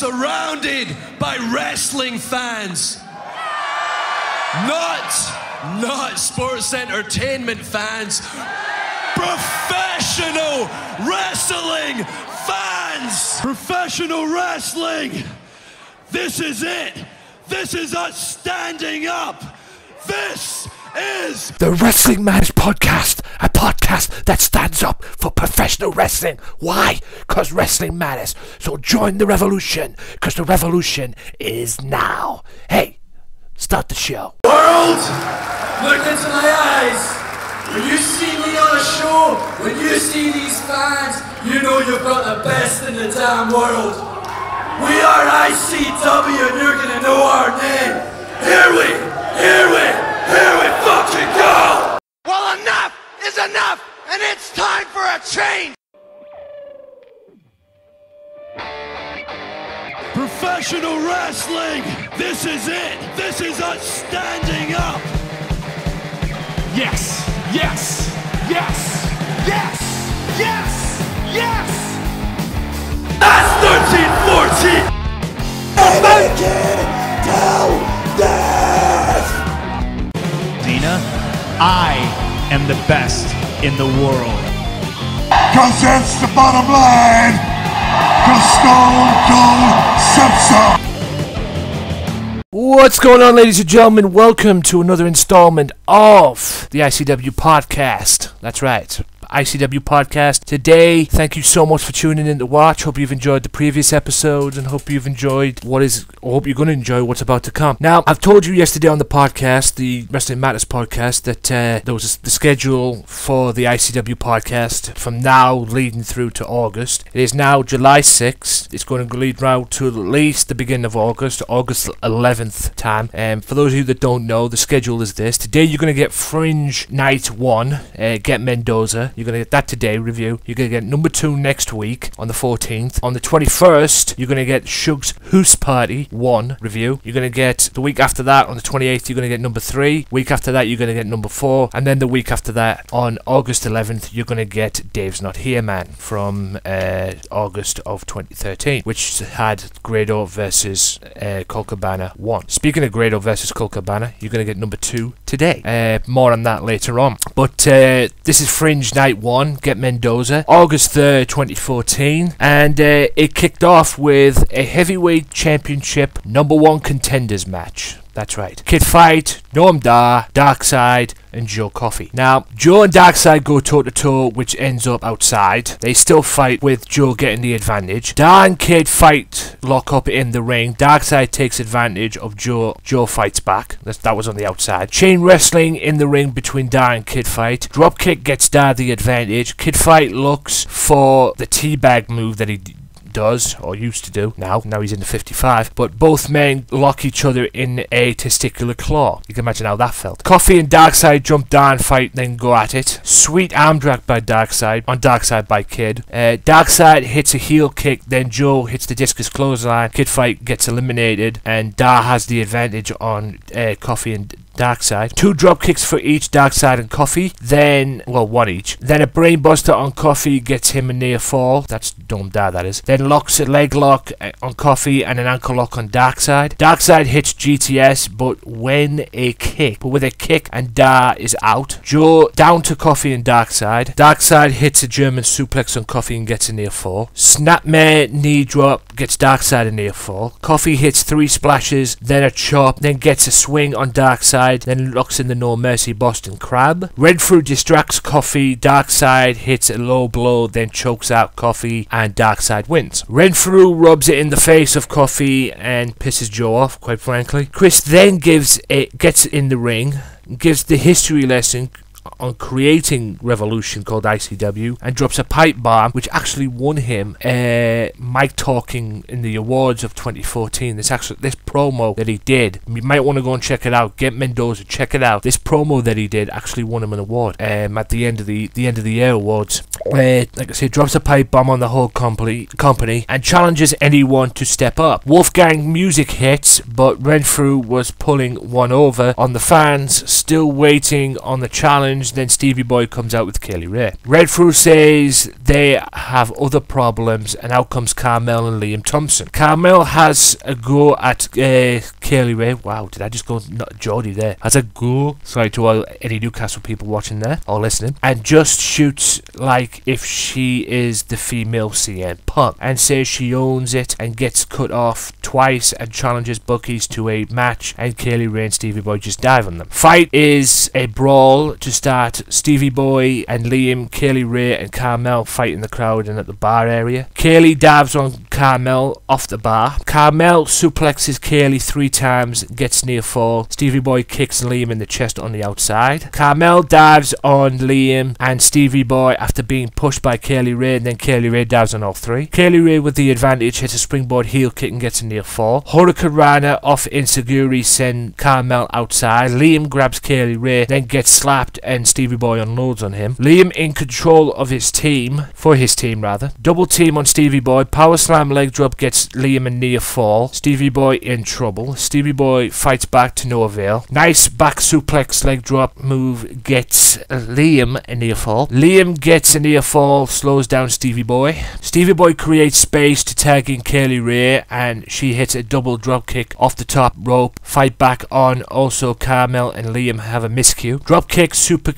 surrounded by wrestling fans. Not, not sports entertainment fans. Professional wrestling fans! Professional wrestling! This is it! This is us standing up! This is The Wrestling Matters Podcast, a podcast that stands up for professional wrestling. Why? Because wrestling matters. So join the revolution, because the revolution is now. Hey, start the show. world! Look into my eyes! When you see me on a show, when you see these fans, you know you've got the best in the damn world. We are ICW and you're gonna know our name. Here we, here we, fucking go! Well, enough is enough, and it's time for a change. Professional wrestling! This is it! This is us standing up! Yes, yes, yes, yes, yes, yes. That's 1314! Dina, I am the best in the world. Cause that's the bottom line. Cause Stone Cold said so. What's going on, ladies and gentlemen? Welcome to another installment of the ICW podcast. That's right. ICW podcast. Today, thank you so much for tuning in to watch. Hope you've enjoyed the previous episodes and hope you've enjoyed what is, or hope you're going to enjoy what's about to come. Now, I've told you yesterday on the podcast, the Wrestling Matters podcast, that uh, there was the schedule for the ICW podcast from now leading through to August. It is now July 6th. It's going to lead round to at least the beginning of August, August 11th time. Um, for those of you that don't know, the schedule is this. Today you're going to get Fringe Night 1, uh, Get Mendoza. You're going to get that today, review. You're going to get number 2 next week on the 14th. On the 21st, you're going to get Shug's Hoose Party 1 review. You're going to get the week after that, on the 28th, you're going to get number 3. Week after that, you're going to get number 4. And then the week after that, on August 11th, you're going to get Dave's Not Here Man from uh, August of 2013, which had Grado versus uh, Colt Cabana 1. Speaking of Grado versus Colt Cabana, you're going to get number 2 today. Uh, more on that later on. But uh, this is Fringe Night 1, Get Mendoza, August 3rd, 2014. And uh, it kicked off with a heavyweight championship number 1 contenders match. That's right. Kid Fite, Noam Dar, Darkside, and Joe Coffey. Now, Joe and Darkside go toe to toe, which ends up outside. They still fight with Joe getting the advantage. Dar and Kid Fite, lock up in the ring. Darkside takes advantage of Joe. Joe fights back. That's, that was on the outside. Chain wrestling in the ring between Dar and Kid Fite. Dropkick gets Dar the advantage. Kid Fite looks for the teabag move that he does or used to do now. Now he's in the 55. But both men lock each other in a testicular claw. You can imagine how that felt. Coffey and Darkside jump down, fight, then go at it. Sweet arm drag by Darkside on Darkside by Kid. Uh, Darkside hits a heel kick, then Joe hits the discus clothesline. Kid Fite gets eliminated, and Dar has the advantage on uh, Coffey and Darkside. Two drop kicks for each Darkside and Coffey. Then, well, one each. Then a brainbuster on Coffey gets him a near fall. That's Noam Dar, that is. Then locks a leg lock uh, on Coffey and an ankle lock on Darkside. Darkside hits GTS, but when a kick, but with a kick and Dar is out. Joe down to Coffey and Darkside. Darkside hits a German suplex on Coffey and gets a near fall. Snapmare knee drop gets Darkside a near fall. Coffey hits three splashes, then a chop, then gets a swing on Darkside, then locks in the No Mercy Boston Crab. Renfrew distracts Coffey, Darkside hits a low blow, then chokes out Coffey, and Darkside wins. Renfrew rubs it in the face of Coffey and pisses Joe off, quite frankly. Chris then gives it, gets in the ring, gives the history lesson on creating Revolution called ICW and drops a pipe bomb which actually won him uh, Mike talking in the awards of 2014 this actually this promo that he did you might want to go and check it out. Get Mendoza check it out. This promo that he did actually won him an award um, at the end of the the end of the year awards. Uh, like I said drops a pipe bomb on the whole company company and challenges anyone to step up. Wolfgang music hits but Renfrew was pulling one over on the fans still waiting on the challenge challenge. Then Stevie Boy comes out with Kay Lee Ray. Renfrew says they have other problems, and out comes Carmel and Liam Thompson. Carmel has a go at uh, Kay Lee Ray. Wow, did I just go not Geordie there? Has a go. Sorry to all any Newcastle people watching there or listening. And just shoots like if she is the female CM Punk, and says she owns it and gets cut off twice and challenges Bucky's to a match, and Kay Lee Ray and Stevie Boy just dive on them. Fight is a brawl to start. Stevie Boy and Liam, Kay Lee Ray, and Carmel fight in the crowd and at the bar area. Kaylee dives on Carmel off the bar. Carmel suplexes Kaylee three times, gets near fall. Stevie Boy kicks Liam in the chest on the outside. Carmel dives on Liam and Stevie Boy after being pushed by Kay Lee Ray, and then Kay Lee Ray dives on all three. Kay Lee Ray with the advantage hits a springboard heel kick and gets a near fall. Hurricane Rana off Inseguri send Carmel outside. Liam grabs Kay Lee Ray, then gets slapped and Stevie Boy unloads on him. Liam in control of his team, for his team rather. Double team on Stevie Boy. Power slam leg drop gets Liam a near fall. Stevie Boy in trouble. Stevie Boy fights back to no avail. Nice back suplex leg drop move gets Liam a near fall. Liam gets a near fall, slows down Stevie Boy. Stevie Boy creates space to tag in Kay Lee Ray and she hits a double drop kick off the top rope. Fight back on also Carmel and Liam have a miscue. Drop kick, super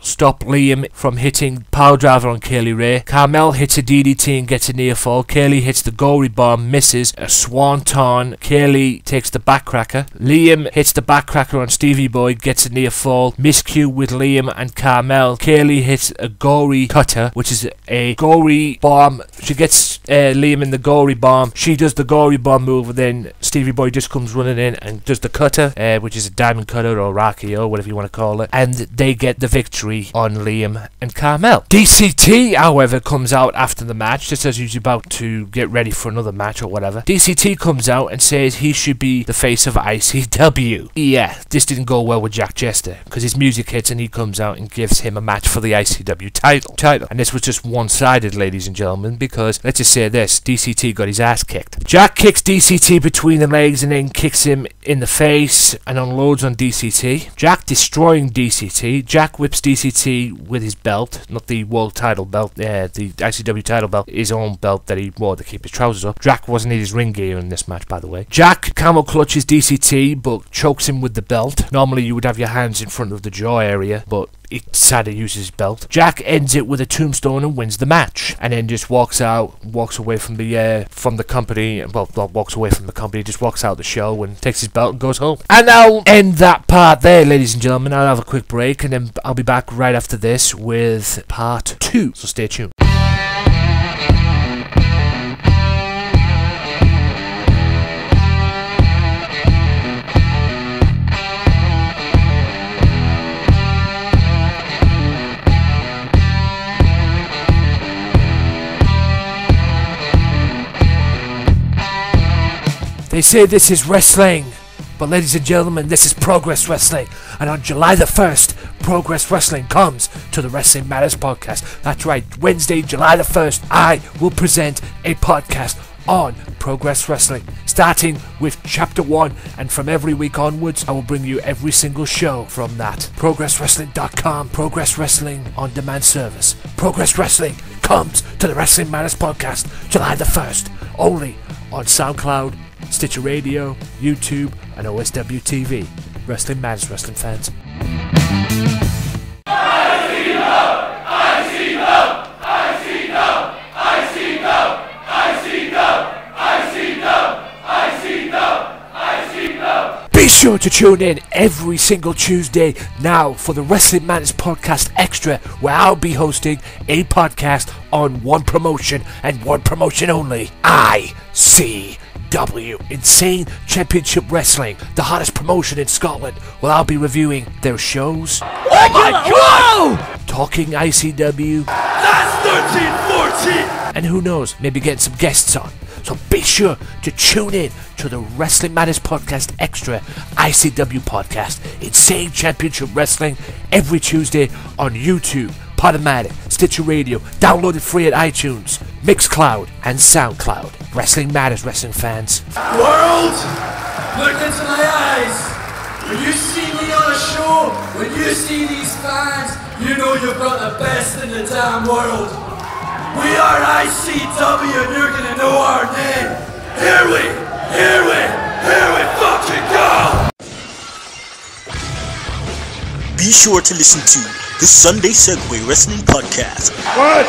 stop Liam from hitting power driver on Kay Lee Ray. Carmel hits a DDT and gets a near fall. Kaylee hits the gory bomb, misses a swanton. Kaylee takes the backcracker. Liam hits the backcracker on Stevie Boy, gets a near fall. Miscue with Liam and Carmel. Kaylee hits a gory cutter, which is a gory bomb. She gets uh, Liam in the gory bomb. She does the gory bomb move, and then Stevie Boy just comes running in and does the cutter, uh, which is a diamond cutter or Rocky or whatever you want to call it, and they get the victory on Liam and Carmel. DCT, however, comes out after the match, just as he's about to get ready for another match or whatever. DCT comes out and says he should be the face of ICW. Yeah, this didn't go well with Jack Jester because his music hits and he comes out and gives him a match for the ICW title. Title, and this was just one-sided, ladies and gentlemen, because let's just say this: DCT got his ass kicked. Jack kicks DCT between the legs and then kicks him in the face and unloads on DCT. Jack destroying DCT. Jack whips DCT with his belt, not the world title belt, uh, the ICW title belt, his own belt that he wore to keep his trousers up. Jack wasn't in his ring gear in this match, by the way. Jack camel clutches DCT, but chokes him with the belt. Normally, you would have your hands in front of the jaw area, but he decided to use his belt. Jack ends it with a tombstone and wins the match, and then just walks out, walks away from the uh, from the company. Well, well, walks away from the company, just walks out the show and takes his belt and goes home. And I'll end that part there, ladies and gentlemen. I'll have a quick break, and then I'll be back right after this with part two. So stay tuned. They say this is wrestling, but ladies and gentlemen, this is Progress Wrestling. And on July the 1st, Progress Wrestling comes to the Wrestling Matters podcast. That's right, Wednesday, July the 1st, I will present a podcast on Progress Wrestling, starting with Chapter 1, and from every week onwards, I will bring you every single show from that. ProgressWrestling.com, Progress Wrestling on demand service. Progress Wrestling comes to the Wrestling Matters podcast July the 1st, only on SoundCloud, Stitcher Radio, YouTube, and OSW TV. Wrestling Matters, wrestling fans. Sure to tune in every single Tuesday now for the Wrestling Matters Podcast Extra, where I'll be hosting a podcast on one promotion and one promotion only ICW Insane Championship Wrestling, the hottest promotion in Scotland. Well, I'll be reviewing their shows. Oh my oh god! Talking ICW, That's 13 14! and who knows, maybe getting some guests on. So be sure to tune in to the Wrestling Matters Podcast Extra ICW podcast, Insane Championship Wrestling, every Tuesday on YouTube, Podomatic, Stitcher Radio, downloaded free at iTunes, Mixcloud, and SoundCloud. Wrestling Matters, wrestling fans. World, look into my eyes. When you see me on a show, when you see these fans, you know you've got the best in the damn world. We are ICW and you're gonna know our name. Here we, here we, here we fucking go! Be sure to listen to the Sunday Segway Wrestling Podcast What?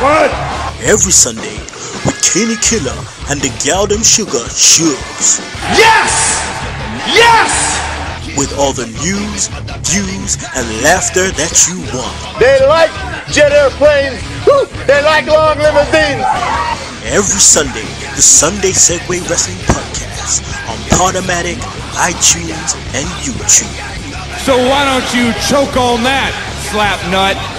What? every Sunday with Kenny Killer and the Galdem Sugar Shugs. Yes! Yes! With all the news, views, and laughter that you want. They like jet airplanes. Whew, They like long limousines. Every Sunday, the Sunday Segway Wrestling Podcast on Podomatic, iTunes, and YouTube. So why don't you choke on that, slap nut?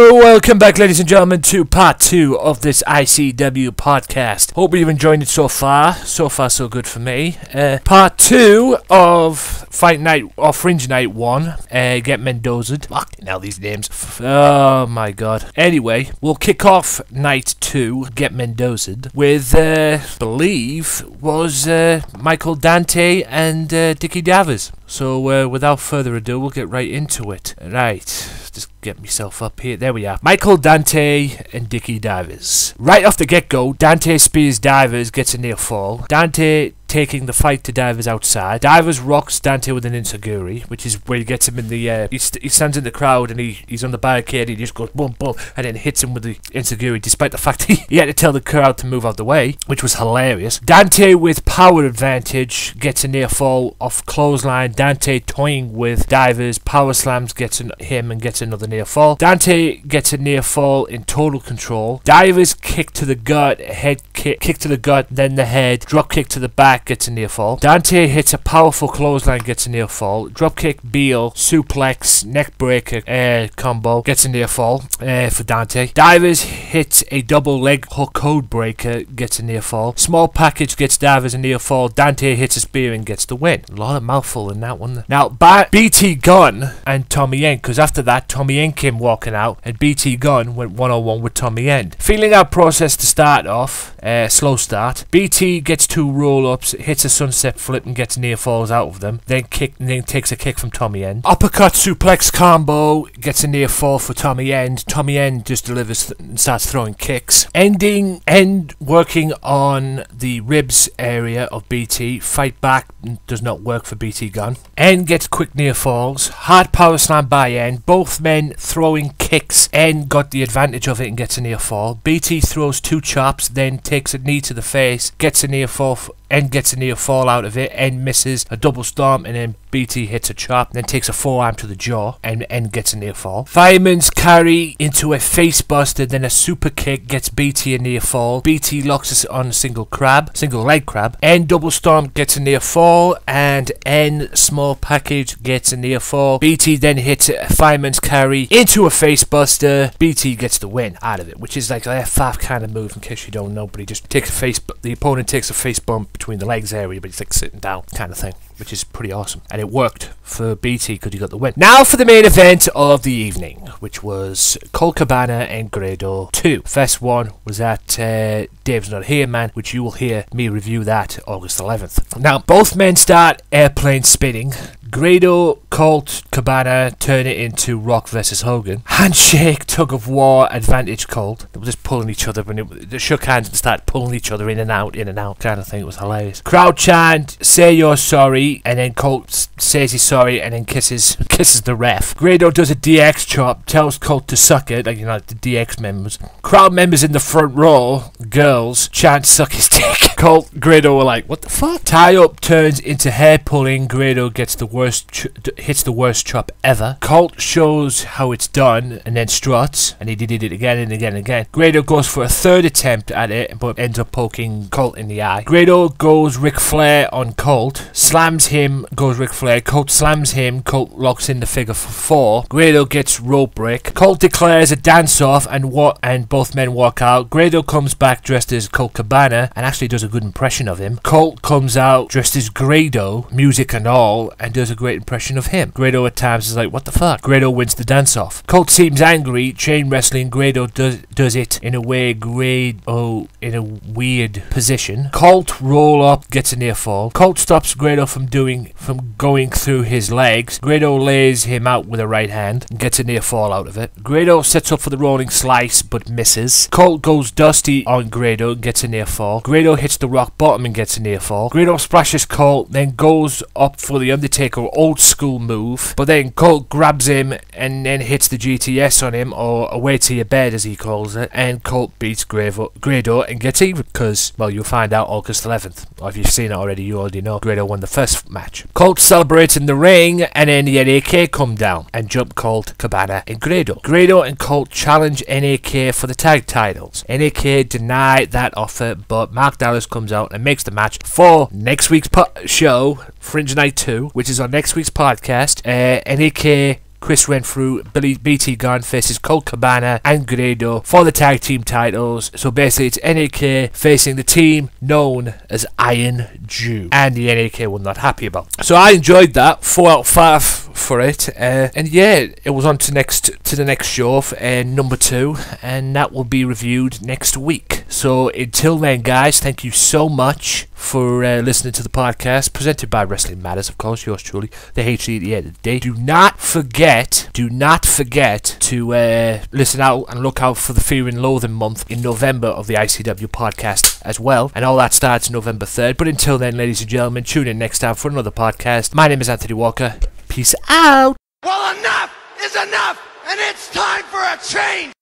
Welcome back, ladies and gentlemen, to part two of this ICW podcast. Hope you've enjoyed it so far. So far, so good for me. Uh, part two of Fight Night or Fringe Night one. Uh, get Mendoza. Fucking hell, these names. Oh my god. Anyway, we'll kick off night two. Get Mendoza with, uh, believe was uh, Michael Dante and uh, Dickie Divers. So, uh, without further ado, we'll get right into it. Right, just get myself up here. There we are. Michael Dante and Dickie Divers. Right off the get go, Dante spears Divers, gets a near fall. Dante taking the fight to Divers outside. Divers rocks Dante with an insecurity, which is where he gets him in the. Uh, he, he stands in the crowd and he, he's on the barricade. He just goes boom, boom, and then hits him with the insecurity, despite the fact he, he had to tell the crowd to move out the way, which was hilarious. Dante with power advantage gets a near fall off clothesline. Dante toying with Divers, power slams gets an, him and gets another near fall. Dante gets a near fall in total control. Divers kick to the gut, head kick, kick to the gut, then the head, drop kick to the back, gets a near fall. Dante hits a powerful clothesline, gets a near fall. Drop kick, Beal, suplex, neck breaker uh, combo, gets a near fall uh, for Dante. Divers hits a double leg hook code breaker, gets a near fall. Small package gets Divers a near fall. Dante hits a spear and gets the win. A lot of mouthful in that one. Now, ba- BT Gunn and Tommy End, because after that, Tommy End came walking out, and BT Gunn went one on one with Tommy End. Feeling out process to start off, uh, slow start. BT gets two roll ups, hits a sunset flip, and gets near falls out of them. Then kick, then takes a kick from Tommy End. Uppercut suplex combo gets a near fall for Tommy End. Tommy End just delivers and starts throwing kicks. Ending End working on the ribs area of BT. Fight back does not work for BT Gunn. End gets quick near falls. Hard power slam by End. Both men throwing kicks. End got the advantage of it and gets a near fall. BT throws two chops, then takes a knee to the face, gets a near fall. End gets a near fall out of it. End misses a double stomp, and then BT hits a chop, then takes a forearm to the jaw, and End gets a near fall. Fireman's carry into a face buster, then a super kick gets BT a near fall. BT locks us on a single crab, single leg crab. End double stomp gets a near fall, and N small package gets a near fall. BT then hits a fireman's carry into a face buster. BT gets the win out of it, which is like a F5 kind of move in case you don't know, but he just takes a face, the opponent takes a face bump between the legs area, but it's like sitting down kind of thing, which is pretty awesome. And it worked for BT because he got the win. Now for the main event of the evening, which was Colt Cabana and Grado 2. First one was at uh, Dave's Not Here Man, which you will hear me review that August 11th. Now, both men start airplane spinning. Grado, Colt, Cabana turn it into Rock versus Hogan. Handshake, tug of war, advantage Colt. They were just pulling each other and they shook hands and started pulling each other in and out, in and out, kind of thing. It was hilarious. Crowd chant, say you're sorry, and then Colt says he's sorry and then kisses kisses the ref. Grado does a DX chop, tells Colt to suck it, like you know, the DX members. Crowd members in the front row, girls, chant suck his dick. Colt, Grado were like, what the fuck? Tie up turns into hair pulling. Grado gets the worst, ch- hits the worst chop ever. Colt shows how it's done and then struts, and he did it again and again and again. Grado goes for a third attempt at it, but ends up poking Colt in the eye. Grado goes Ric Flair on Colt, slams slams him, goes Ric Flair. Colt slams him. Colt locks in the figure for four. Grado gets rope break. Colt declares a dance off, and what? And both men walk out. Grado comes back dressed as Colt Cabana, and actually does a good impression of him. Colt comes out dressed as Grado, music and all, and does a great impression of him. Grado at times is like, "What the fuck?" Grado wins the dance off. Colt seems angry. Chain wrestling. Grado does does it in a way. Grado in a weird position. Colt roll up, gets a near fall. Colt stops Grado from doing from going through his legs. Grado lays him out with a right hand and gets a near fall out of it. Grado sets up for the rolling slice but misses. Colt goes dusty on Grado and gets a near fall. Grado hits the rock bottom and gets a near fall. Grado splashes Colt, then goes up for the Undertaker old school move, but then Colt grabs him and then hits the GTS on him, or away to your bed as he calls it, and Colt beats Grado, Grado and gets even because, well, you'll find out August 11th. Or if you've seen it already, you already know Grado won the first match. Colt celebrates in the ring, and then the NAK come down and jump Colt, Cabana, and Grado. Grado and Colt challenge NAK for the tag titles. NAK deny that offer, but Mark Dallas comes out and makes the match for next week's show, Fringe Night 2, which is on next week's podcast. Uh, NAK Chris Renfrew, Billy BT Gunn faces Colt Cabana and Grado for the tag team titles. So basically, it's NAK facing the team known as Iron Jew, and the NAK were not happy about. So I enjoyed that. Four out of five for it, uh, and yeah, it was on to next to the next show, for, uh, number two, and that will be reviewed next week. So until then, guys, thank you so much for uh, listening to the podcast presented by Wrestling Matters, of course, yours truly, the HC at the end of the day. Do not forget, do not forget to uh, listen out and look out for the Fear and Loathing month in November of the ICW podcast as well. And all that starts November 3rd. But until then, ladies and gentlemen, tune in next time for another podcast. My name is Anthony Walker. Peace out. Well, enough is enough, and it's time for a change.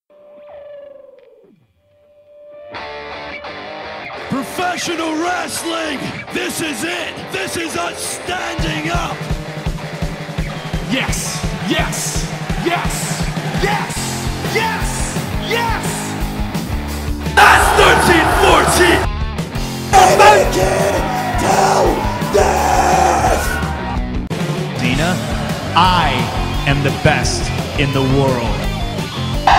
Professional wrestling! This is it! This is us standing up! Yes! Yes! Yes! Yes! Yes! Yes! That's 1314! Dina, I am the best in the world.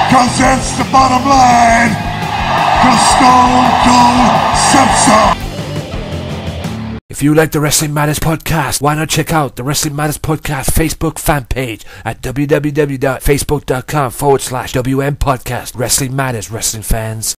Cause that's the bottom line. Cause Stone Cold Simpson. If you like the Wrestling Matters podcast, why not check out the Wrestling Matters podcast Facebook fan page at www.facebook.com forward slash WM podcast. Wrestling Matters, wrestling fans.